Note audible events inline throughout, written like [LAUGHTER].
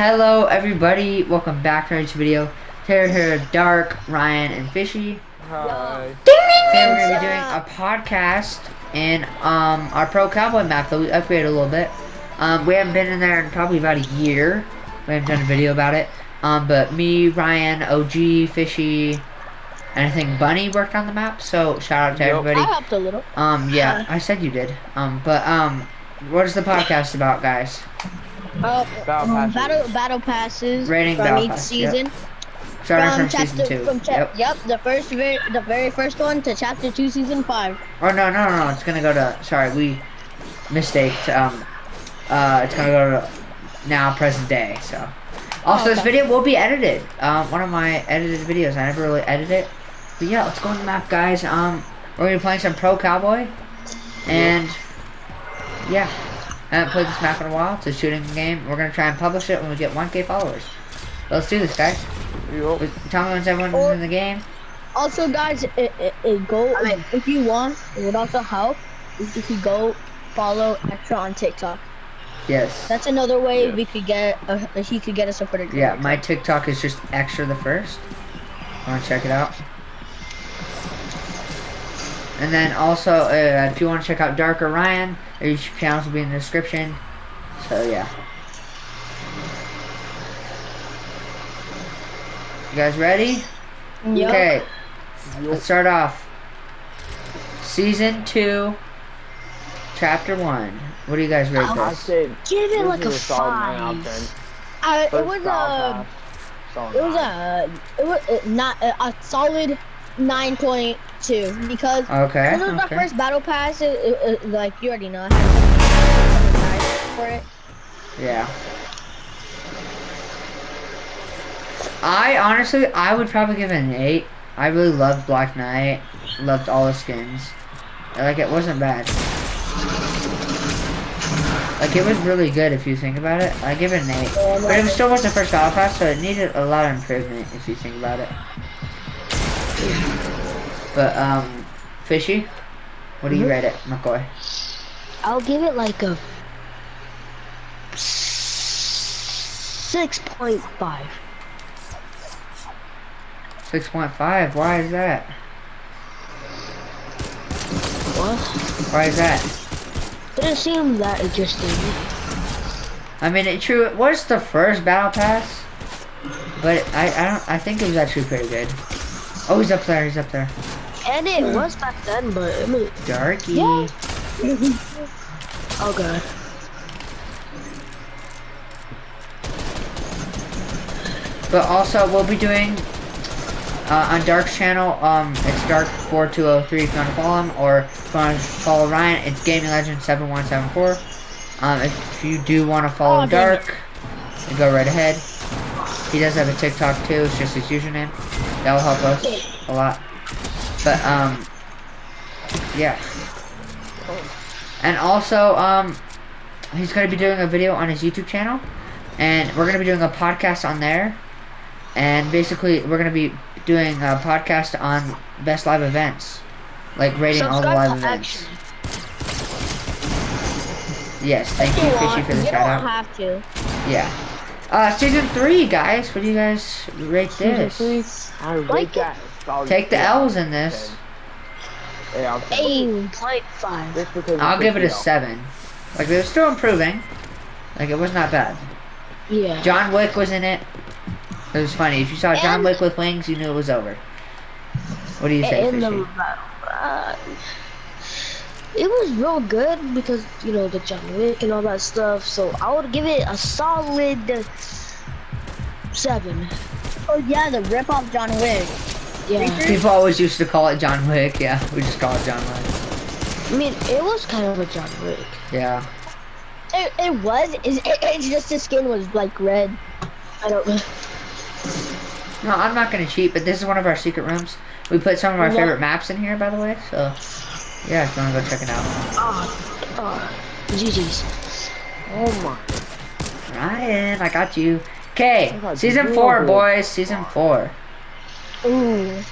Hello everybody, welcome back to another video. Today we're here Dark, Ryan, and Fishy. Hi. Today we're going to be doing a podcast in um, our Pro Cowboy map that we upgraded a little bit. Um, we haven't been in there in probably about a year. We haven't done a video about it. Um, but me, Ryan, OG, Fishy, and I think Bunny worked on the map. So shout out to Yep. everybody. I helped a little. Um, yeah, I said you did. Um, but um, what is the podcast about, guys? Uh, Battle um, passes. battle battle passes Rating from battle each pass, yep. season. Starting from, chapter, season two. From cha- yep. yep. the first very the very first one to chapter two, season five. Oh no no no! It's gonna go to. Sorry, we mistaked. Um, uh, it's gonna go to now present day. So, also this okay. video will be edited. Um, one of my edited videos. I never really edit it. But yeah, let's go on the map, guys. Um, we're gonna be playing some Pro Cowboy, and yeah, I haven't played this map in a while. It's a shooting game. We're gonna try and publish it when we get 1K followers. Let's do this, guys. Yup. Tell me when everyone's Or- in the game. Also, guys, it, it, it go if you want. It would also help if you could go follow Extra on TikTok. Yes. That's another way Yeah. we could get uh, he could get us a pretty good. Yeah, my TikTok is just extra the first. Want to check it out? And then also, uh, if you want to check out Dark or Ryan, their YouTube channels will be in the description. So yeah. You guys ready? Yep. Okay, Yup. let's start off. Season 2, Chapter 1. What do you guys rate I this? said Give it this like is a solid nine out of five. Uh, it was a it was a it was uh, not a, a solid nine point two because Okay, This was my okay. first battle pass. It, it, it- like you already know, I had something for it. Yeah. I honestly, I would probably give it an eight. I really loved Black Knight. Loved all the skins. Like it wasn't bad. Like it was really good if you think about it. I give it an eight. But it still was the first battle pass, so it needed a lot of improvement if you think about it. But um, fishy. What do you Mhm. rate it, McCoy? I'll give it like a six point five. Six point five. Why is that? What? Why is that? Didn't seem that interesting. I mean, it true. It was the first battle pass, but I I don't. I think it was actually pretty good. Oh, he's up there. He's up there. And it was back then, but I mean, Darky. Yeah. oh god. But also, we'll be doing uh, on Dark's channel. Um, it's Dark four two zero three if you want to follow him, or if you want to follow Ryan, it's Gaming Legend seven one seven four. Um, if you do want to follow Oh, Dark, go right ahead. He does have a TikTok too. It's just his username. That will help us a lot. But um, yeah. And also, um, he's gonna be doing a video on his YouTube channel, and we're gonna be doing a podcast on there. And basically, we're gonna be doing a podcast on best live events, like rating all the live events. Action. Yes, thank If you, you Fishy, for the you don't have to. Yeah. Uh, season three, guys. What do you guys rate this? I rate Like it. that Take the L's in this. 10. Yeah, I'll. Eight point five. I'll give it a seven. Like they're still improving. Like it was not bad. Yeah. John Wick was in it. It was funny. If you saw John Wick with wings, you knew it was over. What do you say, in Fishy? the uh, it was real good because you know the John Wick and all that stuff. So I would give it a solid seven. Oh yeah, the rip off John Wick. Yeah, People always used to call it John Wick. Yeah, we just call it John Wick. I mean it was kind of a John Wick. Yeah. It, it was. It's, it, it's just the skin was like red. I don't know. No, I'm not gonna cheat, but this is one of our secret rooms. We put some of our Yeah. favorite maps in here, by the way. So, yeah, if you wanna go check it out. Ah, ah, oh, oh, GG's. Oh my. Ryan, I got you. Okay, season you. four, boys. Season four. Ooh.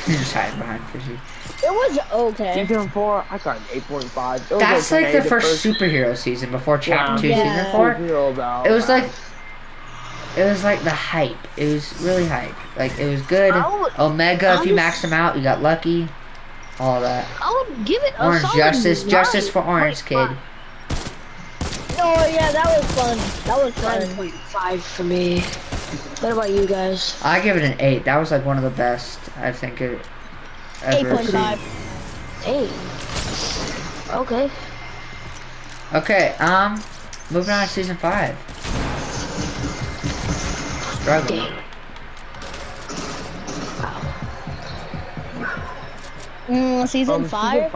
[LAUGHS] just hiding behind Fishy. It was okay. Season four, I got an eight point five. That's like the first superhero season before Chapter Yeah. Two, Yeah. Season Four. Four. It was like, it was like the hype. It was really hype. Like it was good. Would, Omega, if you maxed him out, you got lucky. All that. I would give it Orange Justice. Nine, justice for Orange Kid. Oh yeah, that was fun. That was fun. Five for me. What about you guys? I give it an 8. That was like one of the best I think it ever 8.5. 8. Okay. Okay, um, moving on to season 5 driving. Mm, season five.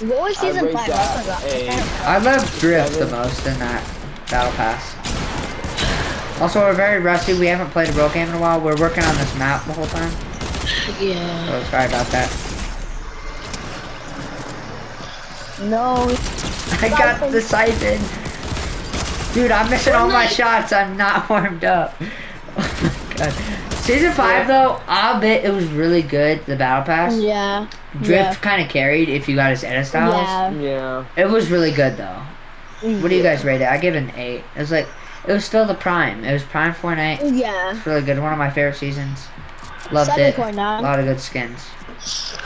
What was season I five? I, love Drift the most in that battle pass. Also, we're very rusty. We haven't played a real game in a while. We're working on this map the whole time. Yeah. So sorry about that. No. [LAUGHS] I got the siphon. Dude, I'm missing all my shots. I'm not [LAUGHS] warmed up. My [LAUGHS] god. Season 5 though, I'll bet it was really good, the Battle Pass. Yeah. Drift yeah. kind of carried if you got his edit styles. Yeah. Yeah. It was really good though. What do you guys rate it? I give it an 8. It was like, it was still the prime. It was prime for an 8. Yeah. It's really good. One of my favorite seasons. Loved Seven it. point A lot of good skins.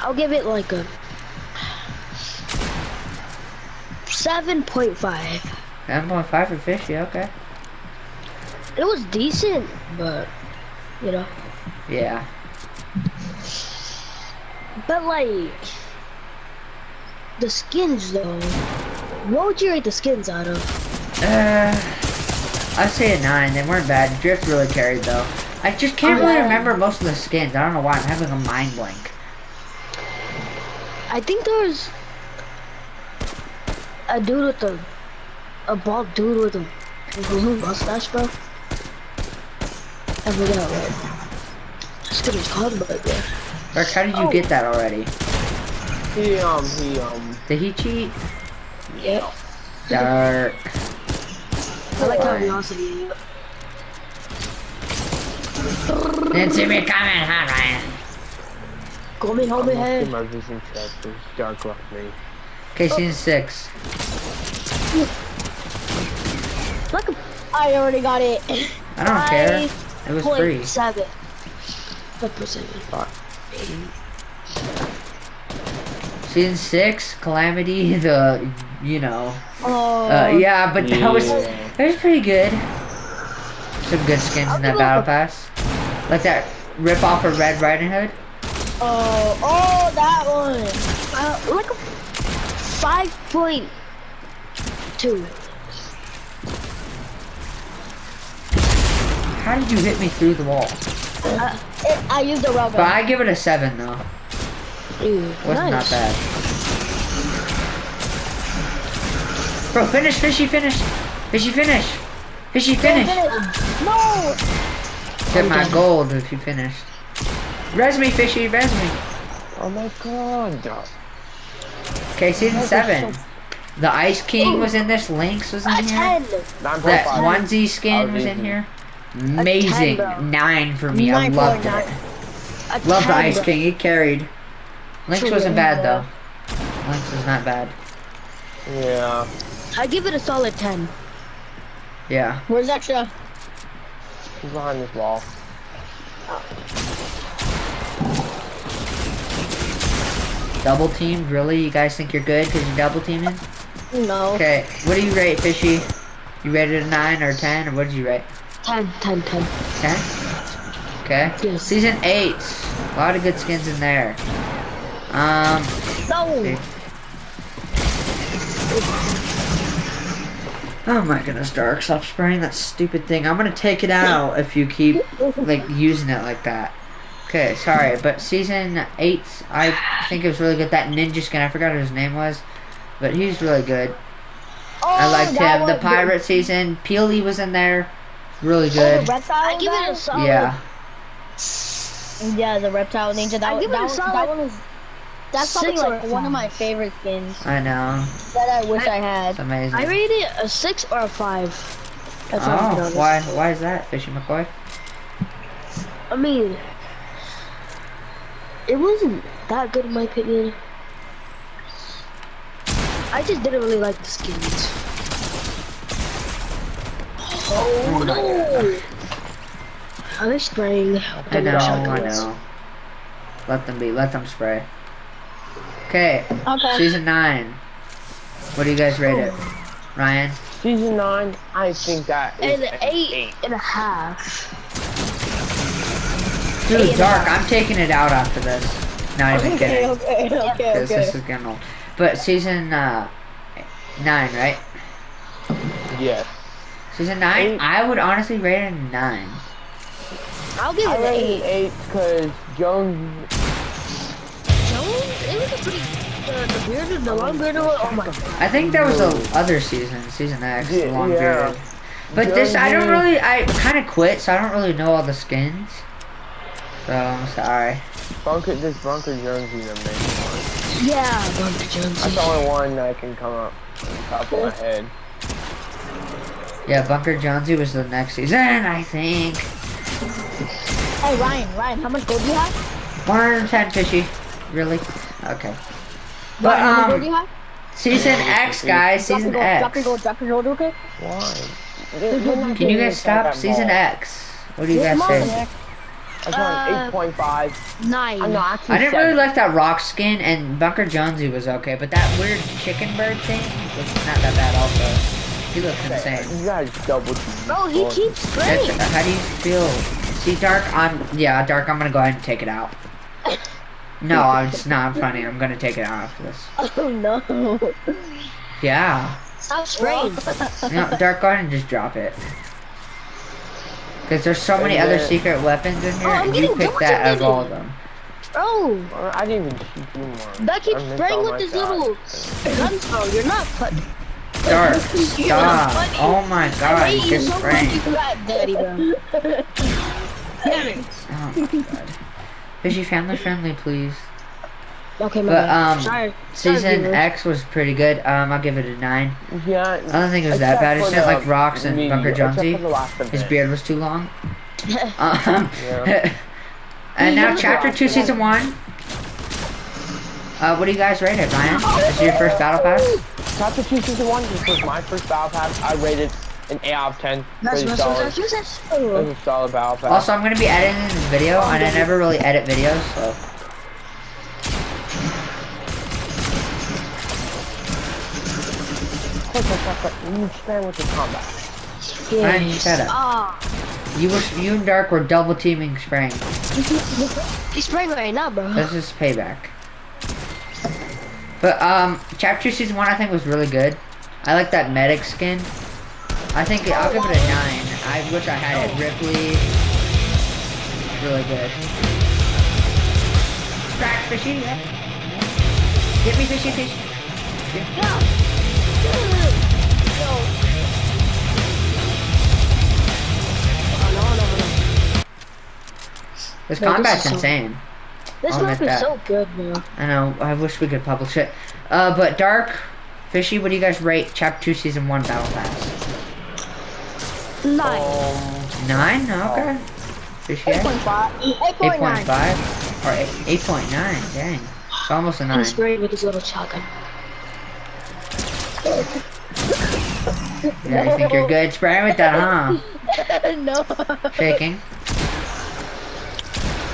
I'll give it like a 7.5. 7.5 for Fishy, okay. It was decent, but you know. Yeah. But like the skins though. What would you rate the skins out of? Uh, I'd say a 9. They weren't bad. Drift really carried though. I just can't really Yeah. remember most of the skins. I don't know why. I'm having a mind blank. I think there was a dude with a a bald dude with a blue mustache, bro. I forgot what. This kid was called, but yeah. Rick, how did you Oh. get that already? He um he um Did he cheat? Yeah. Dark. I like how Fine. he also yeah. Didn't see me coming, huh, Ryan? Go me home I'm ahead. my vision check was dark left me. Okay, season 6. Like a I already got it. I don't care. It was free. point seven. Five percent. Season 6, Calamity, [LAUGHS] the, you know. Oh. Uh, yeah, but that was, that was pretty good. Some good skins in that battle pass. Like that rip off of Red Riding Hood. Oh. Oh, that one. Uh, like a five point two. How did you hit me through the wall? Uh, it, I used the railgun. But I give it a 7 though. Ew, Wasn't nice. that bad. Bro, finish, fishy, finish. Fishy, finish. Fishy, finish. No. Get my gold if you finished. Res me, fishy, res me. Oh my god. Okay, season 7. The Ice King was in this, Lynx was A in here. ten. Nine That five. onesie skin was in here. Amazing. bro. Nine for me. I Nine loved point it. nine. Loved the Ice. King. He carried. Lynx True, wasn't bad though. Lynx was not bad. Yeah. I give it a solid ten. Yeah. Where's extra? He's behind this wall. Double teamed? Really? You guys think you're good because you're double teaming? No. Okay. What do you rate, fishy? You rated a 9 or 10 or what did you rate? 10, 10, 10. 10? Okay. Yes. Season 8. A lot of good skins in there. Um. No. Oh my goodness, Dark. Stop spraying that stupid thing. I'm gonna take it out if you keep, like, using it like that. Okay, sorry, but season 8, I think it was really good. That ninja skin, I forgot what his name was. But he's really good. Oh, I liked him. The pirate season, Peely was in there. Really Oh, good. the reptile. I give it a solid. Yeah. Yeah, the reptile ninja. That, I one, give it that, a one, solid that one was. That's probably six or like one of my favorite skins I know. that I wish I, It's had. amazing. I rate it a 6 or a 5. That's oh, why, why is that, Fishy McCoy? I mean, it wasn't that good in my opinion. I just didn't really like the skins. Oh no! I was spraying. I know, I know. Let them be. Let them spray. Okay, Okay. season nine. What do you guys rate it? Ryan? Season 9, I think that is And an eight and a half. Dude, Dark, I'm taking it out after this. Not even Okay, kidding. okay, okay, This, this is getting old. But season uh, nine, right? Yes. Season nine, Eight. I would honestly rate it a nine. I'll give I it an eight. 8 because Jones. Jones, it was a pretty. The, the bearded, the long bearded one. Oh my god. I think that was the other season, season X, the long yeah. beard. But this, I don't really, I kind of quit, so I don't really know all the skins. So I'm sorry. Bunker, this Bunker Jonesy the main one. Yeah, Bunker Jones. That's the only one that can come up on top of my head. Yeah, Bunker Jonesy was the next season, I think. Hey Ryan, Ryan, how much gold do you have? 110 fishy. Really? Okay. But Ryan, how much gold do um, you have? season X, guys, Drop season your gold, drop your gold, drop your gold, okay? Why? Can you guys stop season X? What do you guys Come on, say? I got Uh, 8.5. Nine. I'm not I didn't really like that rock skin, and Bunker Jonesy was okay, but that weird chicken bird thing was not that bad also. He looks insane. You guys double team. Bro, he keeps That's, spraying. how do you feel? See, Dark, I'm, yeah, Dark, I'm gonna go ahead and take it out. [LAUGHS] No, it's not funny. I'm gonna take it out after this. Oh no. Yeah. Stop spraying. No, Dark, go ahead and just drop it. Because there's so many other secret weapons in oh, here, Oh, I'm and you getting picked that out of double-teamed. all of them. Bro, I didn't even shoot you more. that keeps spraying with my this little [LAUGHS] gun throw. You're not put. Dark, [LAUGHS] stop. Oh my god, Wait, you you're just so spraying. lucky for that, Daddy, bro. Damn it. Oh my god. Fishy family friendly, please. Okay, my But, bad. um, Sorry. Season viewers. X was pretty good. Um, I'll give it a 9. Yeah. I don't think it was that bad. It's for just the like Rocks and Bunker except Jonesy. for the last His beard was too long. [LAUGHS] Um, Yeah. [LAUGHS] and now chapter 2, season 1. Uh, what do you guys rate it, Ryan? This is your first battle pass? Chapter 2 Season 1, this was my first battle pass. I rated an 8 out of 10. That's Pretty my solid. was solid battle pass. Also, I'm going to be editing this video, and I never really edit videos, so... Quick, quick, quick, quick. You spam with the combat. Ryan, shut up. Ah, You, was, you and Dark were double teaming spraying. [LAUGHS] he's spraying right now, bro. This is payback. But, um, chapter 2, season 1 I think was really good. I like that medic skin. I think I'll give it a 9. I wish I had it. Ripley. Really good. Crack fishy. Get me fishy fish. No, no, no. This combat's insane. This I'll map is that. so good, bro. I know, I wish we could publish it. Uh, but Dark, Fishy, what do you guys rate Chapter 2 Season 1 Battle Pass? Nine. Um, 9? Okay. Fishy, Eight point five. Eight point nine. 8.5? Or 8, 8.9, dang. It's almost a 9. He's spraying with his little shotgun. Yeah, you think you're good spraying with that, huh? [LAUGHS] no. Shaking.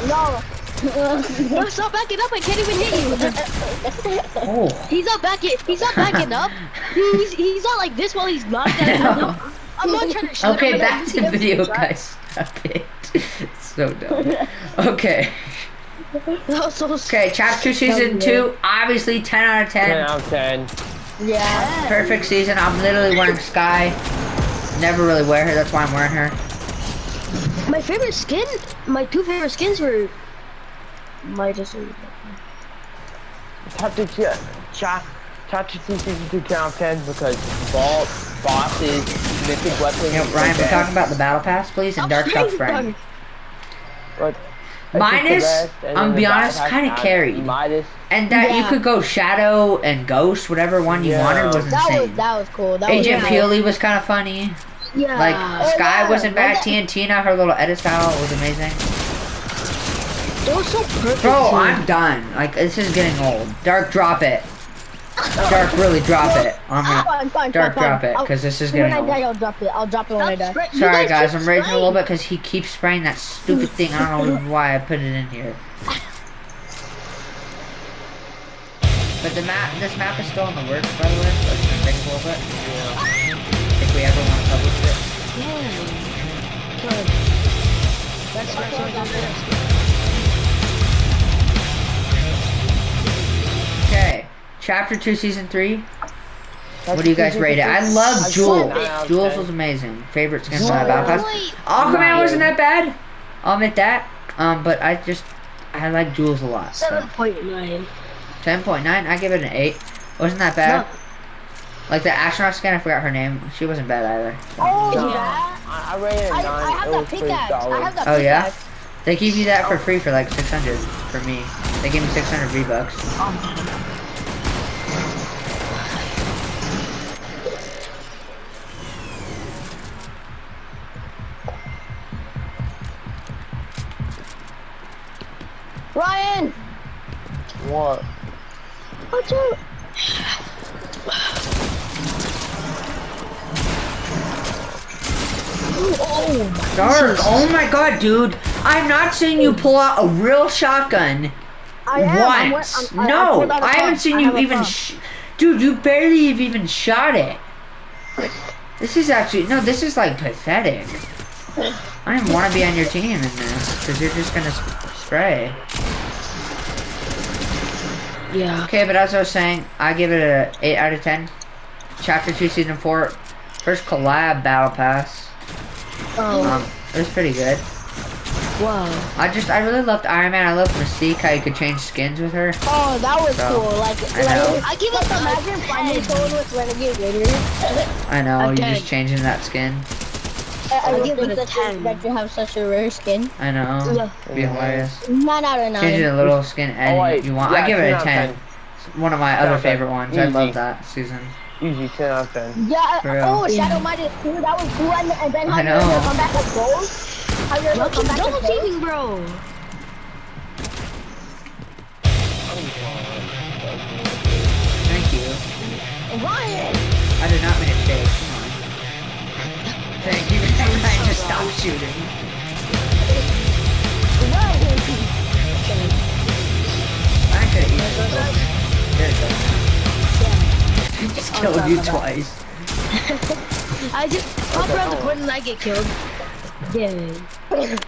No. No, stop backing up! I can't even hit you. Oh. He's not backing. He's not backing up. He's he's not like this while he's knocked out. [LAUGHS] I'm not trying to shoot Okay, him. back to video, guys. Okay, it. [LAUGHS] so dumb. Okay. So Okay, Chapter 2 Season 2, obviously 10 out of 10 10. out of 10. Yeah. Perfect season. I'm literally wearing Sky. Never really wear her, that's why I'm wearing her. My favorite skin, my two favorite skins were Midas and Chapter 2, cha, chapter 2 Season 2 10 out of 10 because vault, bosses, mythic weapons. You know, Ryan, we're talking about the battle pass, please, and oh, Dark Stop spraying. What? Minus, I'm be honest, kinda carried. Midas. And that you could go Shadow and Ghost, whatever one you Yeah. wanted was That was insane. that was cool. That was Agent cool. Peely was kind of funny. Yeah. Like, Oh, Sky yeah. wasn't bad. Like TNTina, her little edit style was amazing. There was so perfect. Bro, too. I'm done. Like, this is getting old. Dark, drop it. Dark, really drop it. I'm gonna, Fine, fine, Dark, fine, drop it, because this is When getting I die, old. I'll drop it. I'll drop it when I die. Stop spray- you Sorry, guys guys, I'm raging a little bit because he keeps spraying that stupid thing. I don't know [LAUGHS] why I put it in here. But the map, this map is still in the works, by the way, so it's gonna take a little bit. If we ever want to publish it. Yeah. Good. That's that's what I'm doing. Chapter two, season three. What do you guys rate it? I love I'd Jules. nine Jules 10. was amazing. Favorite skin from Jules. my battle pass. Aquaman wasn't that bad. I'll admit that. Um, but I just I like Jules a lot. So. seven point nine. Ten point nine. I give it an eight. Wasn't that bad? Like the astronaut skin, I forgot her name. She wasn't bad either. Oh, Yeah. that? I, I rated it I, nine. I have it that was pretty pickaxe. I have that Oh, yeah? They give you that for free for like six hundred for me. They gave me six hundred V Ryan! What? Watch out! Oh, Dark. Oh my god, dude. I'm not seeing you pull out a real shotgun I am. I'm, once. I'm, I- I no, pulled out a I haven't seen I you have even. Sh- dude, you barely have even shot it. This is actually no. This is like pathetic. I don't want to be on your team in this because you're just gonna sp- spray. Yeah. Okay, but as I was saying, I give it a 8 out of 10. Chapter 2, Season 4. First collab Battle Pass. Oh, Um, it was pretty good. wow. I just, I really loved Iron Man. I loved Mystique, how you could change skins with her. Oh, that was So, cool. Like, I know. like, I give like it a imagine finding someone with Renegade Raider. I know, you're Okay. just changing that skin. I, I give think it a 10. That you have such a rare skin. I know. Yeah. It'd be hilarious. Nine out of Changing nine. a little skin and oh, wait. you want. yeah, I give it a 10 10. It's one of my 10 other out of 10. favorite ones. I love that season. Easy, 10 out of 10. Yeah. For real. Oh, Yeah. Shadow Minded too. That was cool. And, and then how I you're gonna come back as gold. How you're gonna come back double as gold. teaming, bro. Thank you. Ryan. I did not mean to shake. Come on. Thank you. I just stopped shooting. I could have easily There it goes. I just killed you twice. [LAUGHS] I just pop around the corner and I get killed. Yeah. Again. [LAUGHS]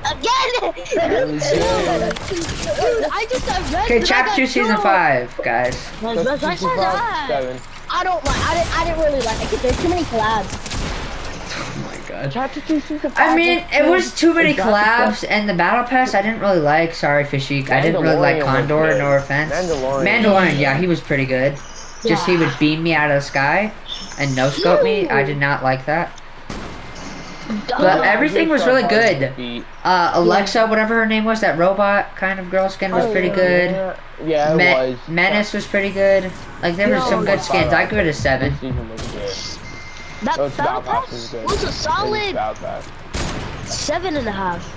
I just got red. Okay, but I chapter two, season killed. five, guys. That's. I don't like. I didn't. I didn't really like it. There's too many collabs. Oh my god. Chapter 2, season 5. I mean, it was too many collabs, and the battle pass I didn't really like. Sorry, Fishik. I didn't really like Condor. good. No offense. Mandalorian. Mandalorian, yeah, he was pretty good. Just he would beam me out of the sky and no scope me. I did not like that. But everything was really good. Uh, Alexa, whatever her name was, that robot kind of girl skin was Oh, pretty good. Yeah, yeah it was. Menace was pretty good. Like there were some good skins. I five give it a seven. Season was good. That Oh, it's battle about pass was was a solid about that. seven and a half.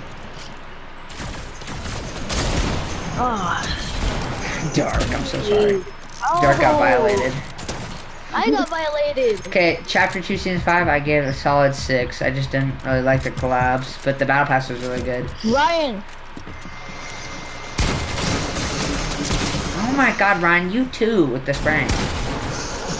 Oh, Dark, I'm so sorry. Dark got oh. violated. I got violated. [LAUGHS] Okay, chapter two, season five, I gave it a solid six. I just didn't really like the collabs, but the battle pass was really good. Ryan. Oh my god, Ryan, you too with the spraying.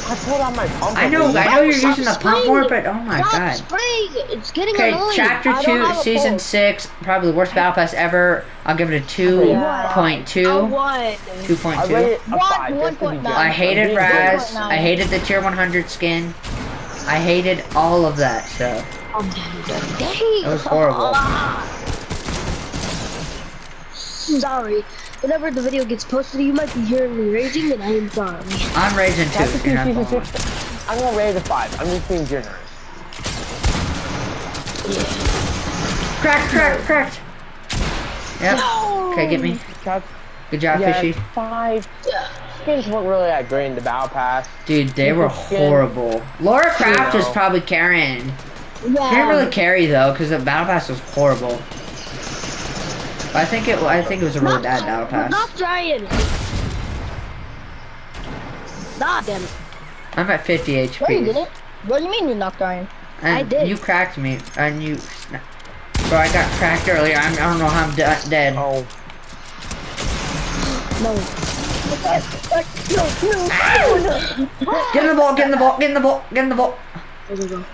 I pulled out my pump. I know, I know you're Stop using the pump spraying more, but oh my Stop god. spraying. It's getting Okay, annoying. chapter two, season pulse. six, probably the worst battle pass ever. I'll give it a two point A two. one. Two point I two. rated a One- 5 just to be 1.9. generous. I hated Raz. I hated the tier 100 skin. I hated all of that stuff. I'm dead. Dang. It was horrible. Ah. Sorry. Whenever the video gets posted, you might be hearing me raging, and I am sorry. I'm raging too. Chapter If you're 2, not season following. 6. [LAUGHS] I'm gonna rate it a 5. I'm just being generous. Cracked, cracked, crack. Yep. Okay, get me. Good job, yeah, Fishy. 5. Skins weren't really that great in the Battle Pass. Dude, they were Skin. horrible. Laura Croft was know. probably carrying. Yeah. Didn't really carry though, because the battle pass was horrible. I think it. I think it was a really bad battle pass. Not trying. Nah, damn it. I'm at 50 No, you HP. didn't. What do you mean you knocked not dying? And I did. You cracked me, and you. Bro, I got cracked earlier. I'm, I don't know how I'm de- dead. Oh, No. No, no, no. Get in the ball. Get in the ball. Get in the ball. Get in the ball. There we go.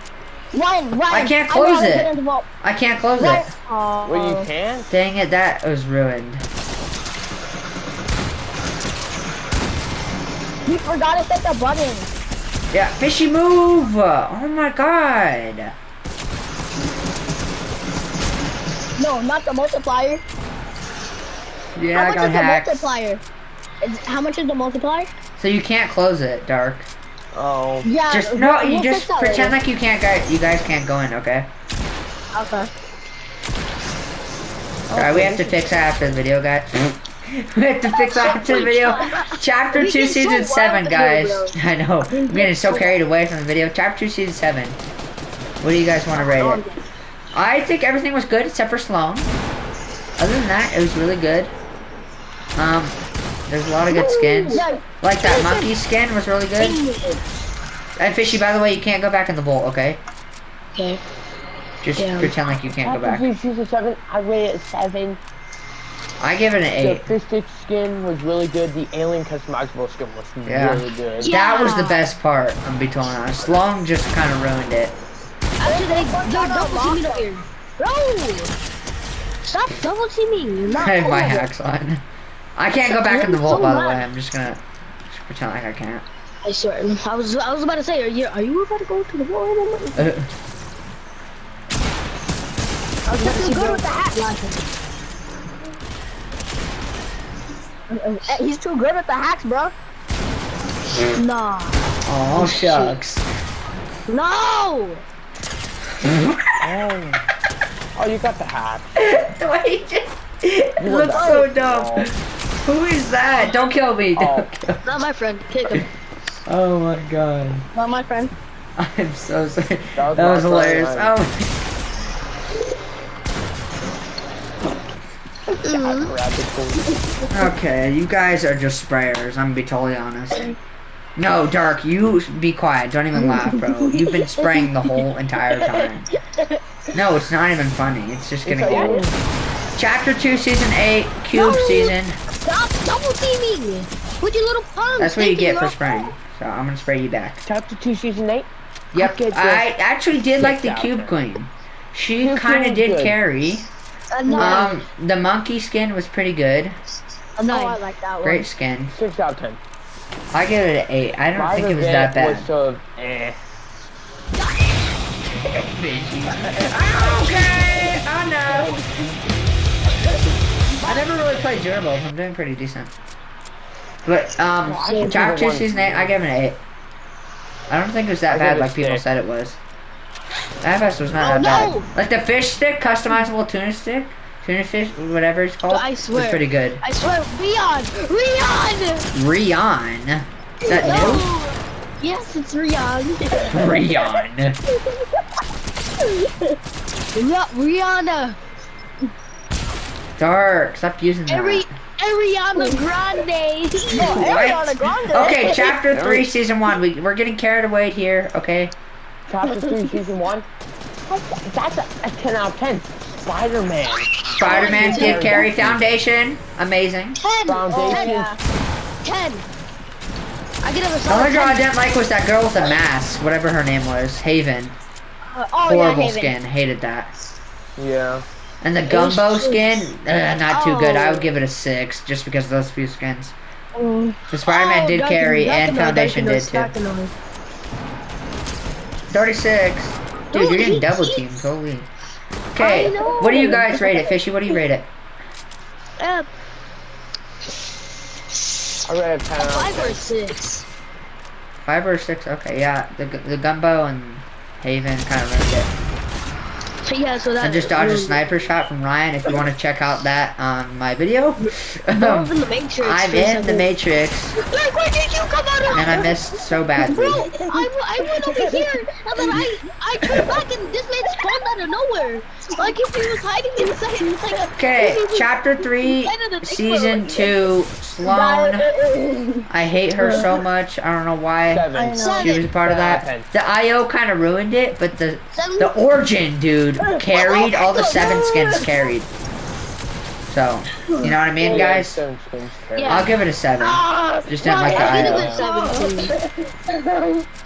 Ryan, Ryan. I can't close how to it. get in the. I can't close Ryan. it. Aw. well, you can. Dang it, that was ruined. You forgot to set the button. Yeah, fishy move! Oh my god. No, not the multiplier. Yeah, how I much got is the hacked. multiplier? How much is the multiplier? So you can't close it, Dark. Oh, Yeah. Just we'll- no, we'll you just pretend later. like you can't go. You guys can't go in, okay? Okay. Alright, [LAUGHS] we have to fix that after the [LAUGHS] video, guys. we have to fix that after the video. Chapter We two, get so season seven, guys. bro. [LAUGHS] I know. I'm getting so carried away from the video. Chapter two, season seven. What do you guys want to rate it? I think everything was good except for Slone. Other than that, it was really good. Um, there's a lot of good skins. Like that monkey skin was really good. And Fishy, by the way, you can't go back in the vault, okay? Okay. Just Yeah. pretend like you can't go Chapter back. three, season seven. I rate it seven. I give it an The eight. fish stick skin was really good. The alien customizable skin was Yeah. really good. Yeah. That was the best part, I'm be totally honest. Long just kind of ruined it. Actually, they, they're double teaming up here. Bro! Stop double teaming. You're not [LAUGHS] I have my cool. hacks on. I can't go back in the vault, by the way. I'm just gonna just pretend like I can't. I swear. I was I was about to say, are you are you about to go to the wall? I was Uh, about to see good with the hat. Eh, He's too good with the hacks, bro. Nah. oh shucks. No! Oh. oh, you got the hat. [LAUGHS] the way he just You looks so back. dumb. Who is that? Don't kill me. Don't Oh. kill. Not my friend. Kick him. Oh my god. Not my friend. I'm so sorry. That That was was, hilarious. friend. Oh. Mm-hmm. Okay, you guys are just sprayers. I'm gonna be totally honest. No, Dark, you be quiet. Don't even laugh, bro. You've been spraying the whole entire time. No, it's not even funny. It's just getting okay. old. Chapter 2, Season 8, Cube No. Season. Stop double teaming! With your little pump. That's what you get for spraying. So I'm gonna spray you back. Chapter two, season eight. Yep, Okay. I actually did like the Cube there. Queen. She kind of was did good. carry. No. Um, the monkey skin was pretty good. a Oh, nine. I like that one. Great skin. Six out of ten. I give it an 8. I don't My think it was event that Was bad. sort of, eh. [LAUGHS] [LAUGHS] Okay, I know. I never really played Gerbil. I'm doing pretty decent. But um, I should Chapter do Two the one- Season Eight, I give it an eight. I don't think it was that I bad like people six. said it was. FS was not Oh, that no! bad. Like the fish stick, customizable tuna stick, tuna fish, whatever it's called, I was swear. pretty good. I swear, Rion! Rion! Rion, is that No! Yes, it's Rion. new? Rion. [LAUGHS] Ri- Rihanna. Dark. Stop using that. Ari- Ariana Grande. [LAUGHS] Ariana Grande. Okay, chapter three, season one. We we're getting carried away here. Okay. Chapter three, season one. That's a, a ten out of ten. Spider-Man. Spider-Man did carry Foundation. Amazing. Ten. Foundation. yeah. Ten. I get a The only solid girl I 10. didn't like was that girl with the mask, whatever her name was, Haven. Uh, oh, yeah, Horrible Haven. skin, hated that. Yeah. And the gumbo skin, uh, not too good. I Oh. would give it a six, just because of those few skins. Mm. The Spider-Man Oh, did carry, Dark and Foundation Dark did too. 36. Dude, Dude, you're getting double keeps- teamed, holy. Okay, what do you guys rate it? Fishy, what do you rate it? Uh, I read a ten five or six. Five or six? Okay, yeah. The, the gumbo and Haven kind of ruined it. Yeah, so that. I just dodged a really- sniper shot from Ryan. If you want to check out that on my video, No, um, [LAUGHS] in the Matrix. I'm for in the Matrix Like, where did you come out of? and I missed so badly. Bro, I, w- I went over here, and then I I turned back, and this man spawned out of nowhere. Like if he was hiding inside, inside a. Okay, chapter three, End of the thing, season two. Slone. I hate her so much. I don't know why. Seven. know. She was a part of that. Seven. The IO kind of ruined it, but the Seven- the origin dude carried all the seven [LAUGHS] skins carried. So, you know what I mean, guys? Yeah. I'll give it a seven. Ah! Just didn't like the I give IO. it a seven too. [LAUGHS]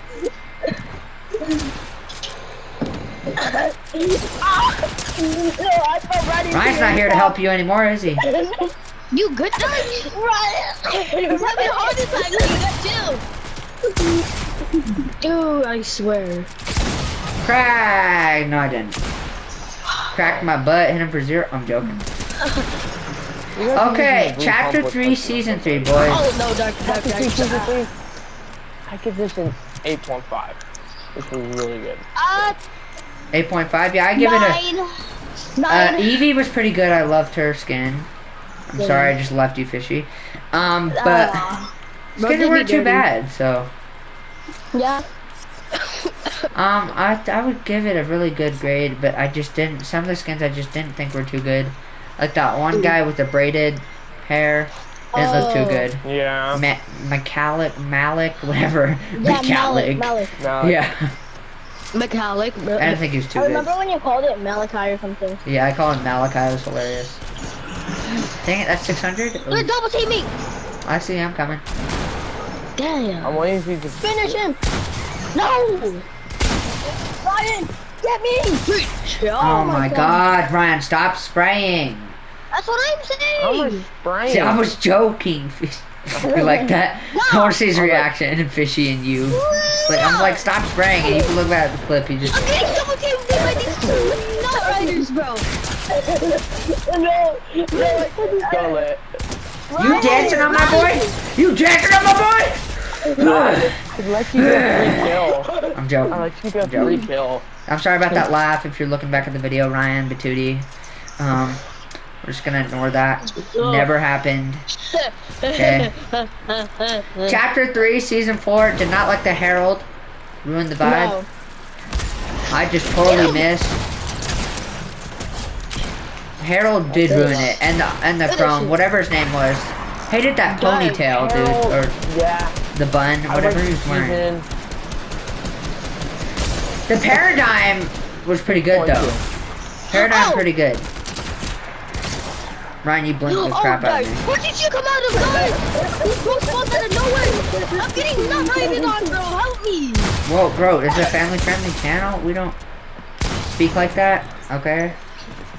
Ryan's not here to help you anymore, is he? [LAUGHS] You good, Dutch? Right. I'm having a heart attack. You got chill. Dude, I swear. Crack! No, I didn't. Cracked my butt, hit him for zero. I'm joking. Okay, chapter three, season three, boys. Oh no, dark, dark, Chapter dark. two, season dark. three. I give this an 8.5. This was really good. Uh, 8.5. Yeah, I give it a. nine. Uh, Nine. Evie was pretty good. I loved her skin. I'm Yeah. sorry, I just left you, fishy. Um, but Uh, [LAUGHS] skins did me weren't too dirty. bad. So, yeah. Um, I I would give it a really good grade, but I just didn't. Some of the skins I just didn't think were too good. Like that one guy with the braided hair didn't look too Oh. good. Yeah. Ma- Malik, Malik, whatever. Yeah, [LAUGHS] Malik. Malik. Malik. Yeah, Metallic. I didn't think he was too I good. remember when you called it Malachi or something. Yeah, I call him Malachi. It was hilarious. Dang it, that's 600? They're double teaming. I see, I'm coming. Damn. I'm waiting for you to Finish him! No! Ryan, get me! Oh, oh my god, Ryan, stop spraying. That's what I'm How much saying. spraying? See, I was joking. [LAUGHS] you like [LAUGHS] that? I want to see his I'm reaction, and Fishy and you. Like, I'm like, stop spraying, and you can look back at the clip, he just... I'm getting double teamed by these two nut riders, bro. no, no, Scarlet. You dancing on my boy? You dancing on my boy? I'd let you [SIGHS] get three kill. I'm joking. let you get Joke. three kill. I'm sorry about that laugh if you're looking back at the video, Ryan Batuti. Um, we're just gonna ignore that. Never happened. Okay. [LAUGHS] Chapter 3, Season 4, did not like the Herald. Ruined the vibe. no. I just totally missed. Herald did ruin it, and the and the Chrome, whatever his name was. Hated that ponytail, dude, or Yeah. the bun, whatever he was wearing. Season The Paradigm was pretty good one, though. two. Paradigm Oh! pretty good. Ryan, you blinked the Oh, crap out of me. where did you come out of, guys? These bro spawns out of nowhere. I'm getting nut rided on, bro. Help me. Whoa, bro, this is a family-friendly channel. We don't speak like that, okay?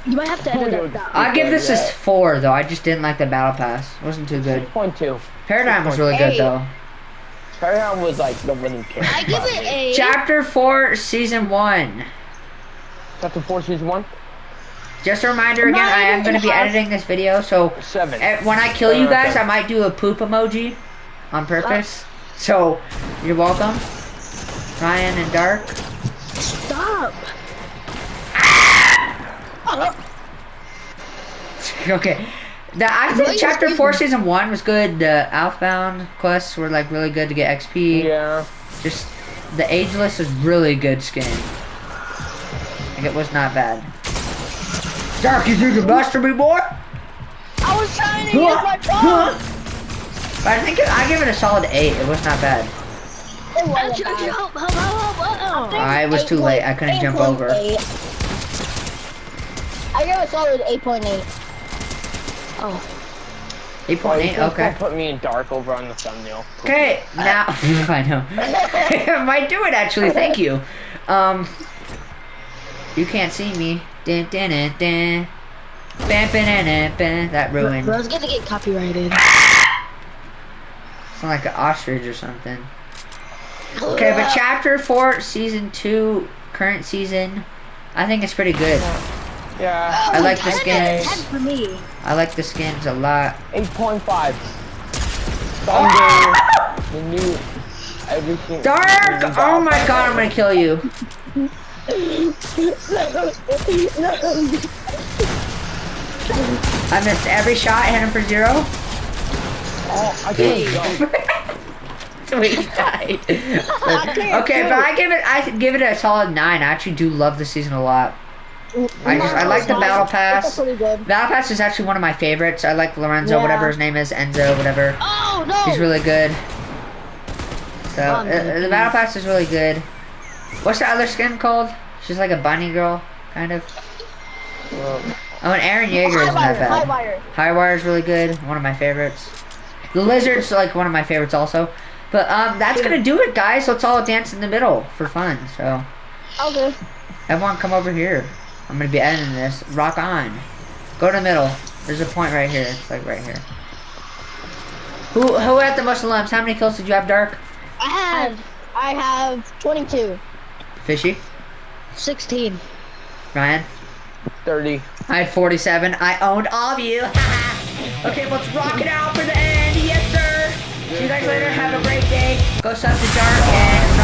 You might have to edit Dude, that. I'll give this a four though. I just didn't like the battle pass. It wasn't too good. 6.2. Paradigm was really good though. Paragon was like the winning [LAUGHS] character. I give it a. Chapter four, season one. Chapter 4, season 1? Just a reminder again, I am going to be editing this video, so 7. eh, when I kill you guys, I might do a poop emoji on purpose. So, you're welcome. Ryan and Dark. Stop. [LAUGHS] okay. The, I think you chapter 4 season 1 was good. The Oathbound quests were like really good to get XP. Yeah. Just, the Ageless is really good skin. Like, it was not bad. Dark, you think the best for me, boy? I was trying to use my phone! But I think it, I give it a solid 8. It was not bad. It help, help, help. I was too late. I couldn't jump over. I gave it a solid 8.8. Oh, 8.8, okay. Put me in dark over on the thumbnail. Okay, now [LAUGHS] I know. I [LAUGHS] might do it actually. Thank you. Um, you can't see me. Dun, dun, dun, dun. Bam, ba, dun, dun, dun. That ruined. bro's gonna get copyrighted. Sound like an ostrich or something. Okay, but [LAUGHS] chapter four, season two, current season. I think it's pretty good. Yeah. I oh, like the 10 skins. for me. I like the skins a lot. 8.5. Thunder. the new. Everything. Dark! Oh my god, I'm gonna kill you. I missed every shot, hit him for zero. Oh, I can't jump. Sweet died. okay, but I give it I give it a solid nine. I actually do love the season a lot. I just I like the battle pass. Battle pass is actually one of my favorites. I like Lorenzo, Yeah. whatever his name is, Enzo, whatever. Oh no! He's really good. So Come uh, the battle pass is really good. What's the other skin called? She's like a bunny girl, kind of. Oh, and Eren Yeager isn't that bad. Highwire. Highwire is really good. One of my favorites. The Lizard's like one of my favorites also. But um, that's gonna do it, guys. Let's all dance in the middle for fun. So Okay. everyone, come over here. I'm gonna be editing this. Rock on. Go to the middle. There's a point right here. It's like right here. Who who had the most lumps? How many kills did you have, Dark? I have, I have 22. Fishy. 16. Ryan. 30. I had 47. I owned all of you. [LAUGHS] okay, let's rock it out for the end. Yes, sir. See you guys later. Have a great day. Go sub to Dark and